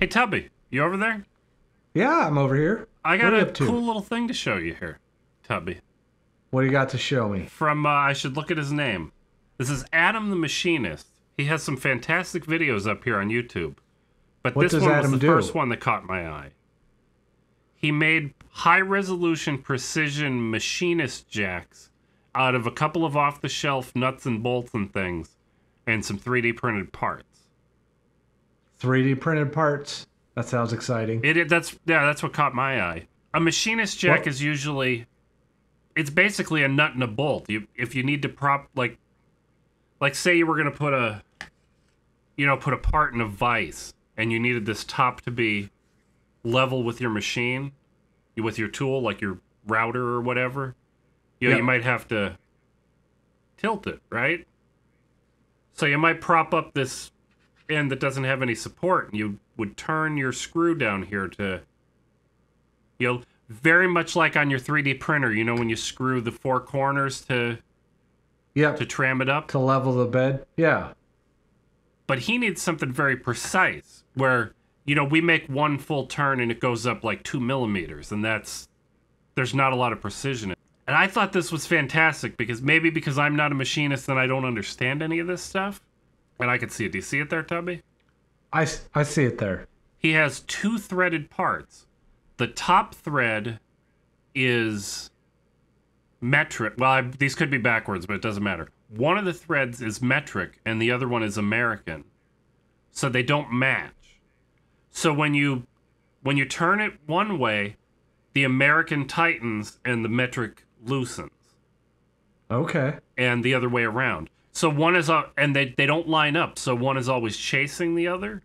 Hey, Tubby, you over there? Yeah, I'm over here. I got a cool little thing to show you here, Tubby. What do you got to show me? From, uh, I should look at his name. This is Adam the Machinist. He has some fantastic videos up here on YouTube. But What this one Adam was the do? first one that caught my eye. He made high resolution precision machinist jacks out of a couple of off the shelf nuts and bolts and things and some 3D printed parts. 3D printed parts. That sounds exciting. It, it that's yeah, that's what caught my eye. A machinist jack What- is usually it's basically a nut and a bolt. You if you need to prop like like say you were going to put a you know, put a part in a vise and you needed this top to be level with your machine, with your tool like your router or whatever. You know, Yeah. you might have to tilt it, right? So you might prop up this end that doesn't have any support and you would turn your screw down here to you know very much like on your 3D printer, you know when you screw the four corners to Yep. to tram it up. To level the bed. Yeah. But he needs something very precise where you know we make one full turn and it goes up like 2 millimeters and that's there's not a lot of precision. And I thought this was fantastic because maybe because I'm not a machinist and I don't understand any of this stuff. And I can see it. Do you see it there, Tubby? I, I see it there. he has two threaded parts. The top thread is metric. Well, I, these could be backwards, but it doesn't matter. One of the threads is metric and the other one is American. So they don't match. So when you when you turn it one way, the American tightens and the metric loosens Okay. and the other way around. So one is uh, and they they don't line up. So one is always chasing the other.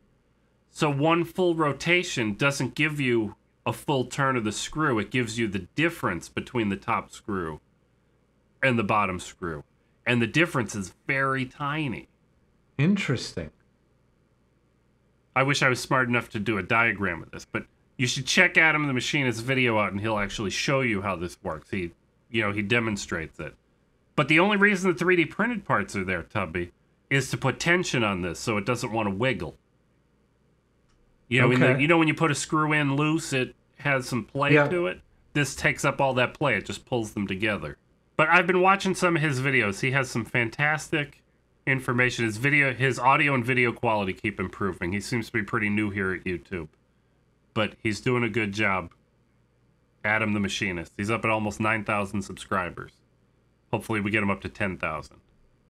So one full rotation doesn't give you a full turn of the screw. It gives you the difference between the top screw and the bottom screw. And the difference is very tiny. Interesting. I wish I was smart enough to do a diagram of this, but you should check Adam the Machinist video out and he'll actually show you how this works. He you know, he demonstrates it. But the only reason the 3D printed parts are there, Tubby, is to put tension on this so it doesn't want to wiggle. You know, in the- you know when you put a screw in loose, it has some play Yeah. to it. This takes up all that play. It just pulls them together. But I've been watching some of his videos. He has some fantastic information. His video, his audio and video quality keep improving. He seems to be pretty new here at YouTube, but he's doing a good job. Adam the Machinist. He's up at almost 9,000 subscribers. Hopefully, we get him up to 10,000.